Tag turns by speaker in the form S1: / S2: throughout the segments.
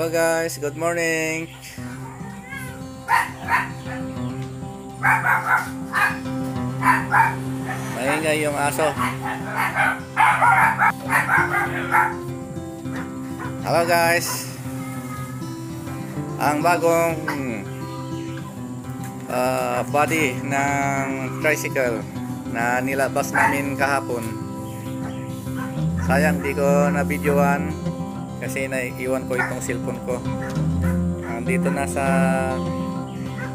S1: Hello guys, good morning. Maingay yung aso. Hello guys. Ang bagong uh, body ng tricycle na nilabas namin kahapon. Sayang di ko na videoan kasi naiiwan ko itong cellphone ko. Nandito na sa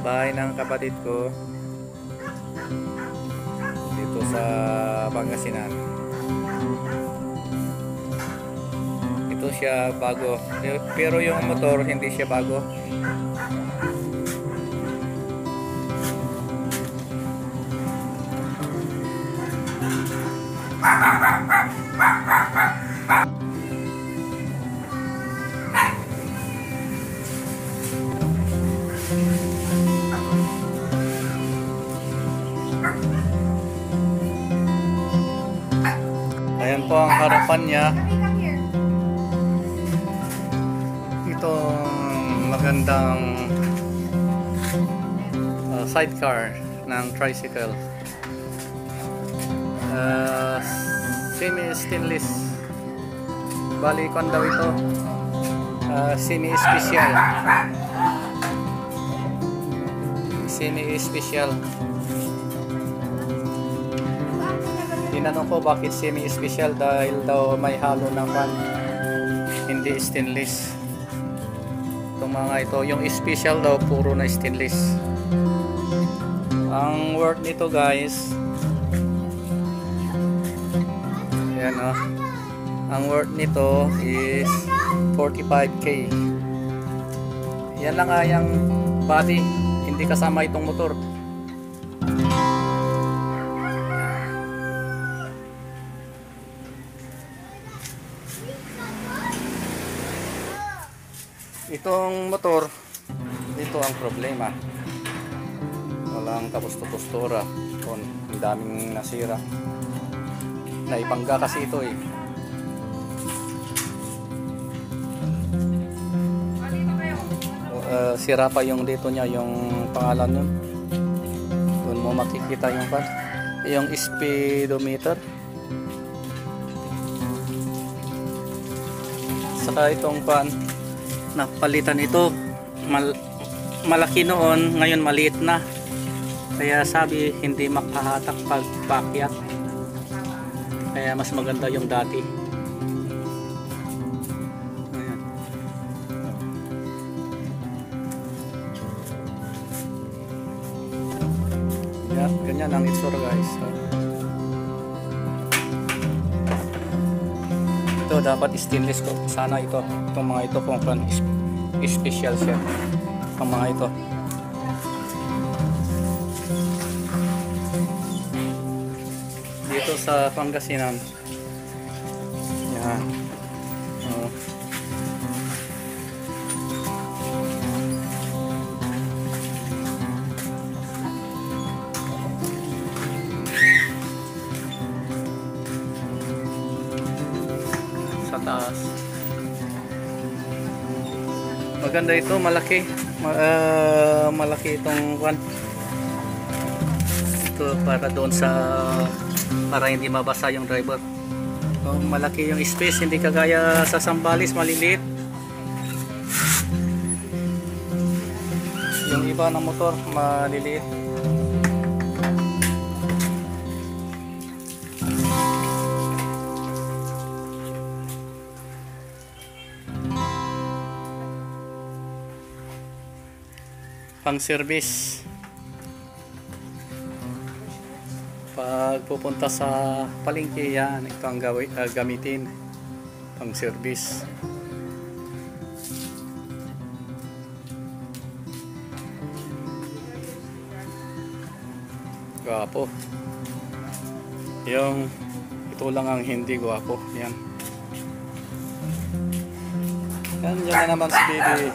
S1: bahay ng kapatid ko dito sa Pangasinan. Ito siya bago. Pero yung motor hindi siya bago. Ayan po ang harapan niya. Itong magandang uh, sidecar ng tricycle. Uh, semi-stainless. Bali, kung daw ito. Uh, semi-special. Semi-special. Tinanong ko bakit semi-special dahil daw may halo ng pan. Hindi stainless. Itong mga ito, yung special daw puro na stainless. Ang worth nito guys, Ayan o. Ang worth nito is 45k. Yan lang nga yung body. Hindi kasama itong motor. Itong motor, dito ang problema. Walang kapusto-postura. Ang daming nasira. Naipangga kasi ito eh. Uh, sira pa yung dito niya, yung pangalan nun. Doon mo makikita yung pan. Yung speedometer. Saka itong pan, napalitan ito. Mal malaki noon, ngayon maliit na. Kaya sabi, hindi makahatak pag pakyat. Kaya mas maganda yung dati. Ayan. Yan, ganyan ang itsura guys. So, ito dapat stainless ko. Sana ito, itong mga ito kung kan special siya. Ang mga ito. dito sa Pangasinan. Taas. Maganda ito, malaki. Ma uh, malaki itong kwan. Ito para doon sa para hindi mabasa yung driver so, malaki yung space hindi kagaya sa Sambalis maliliit yung iba ng motor maliliit pang service. Pag pupunta sa palengke yan ito ang gawi, uh, gamitin. Pang service. Gwapo. Yung ito lang ang hindi gwapo. Yan. Yan yan na naman si baby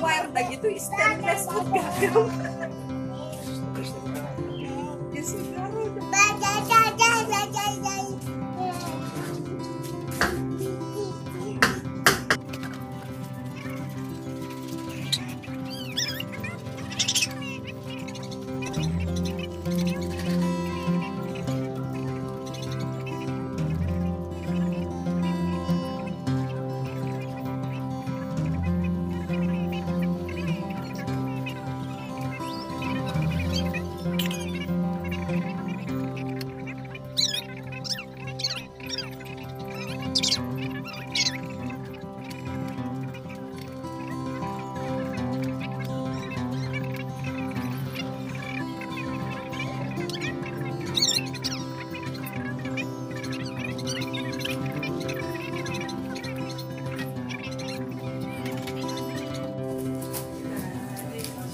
S2: Pastor, ang wire ito stainless wood gagaw.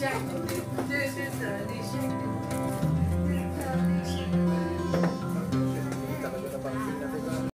S2: 下，对对对，李。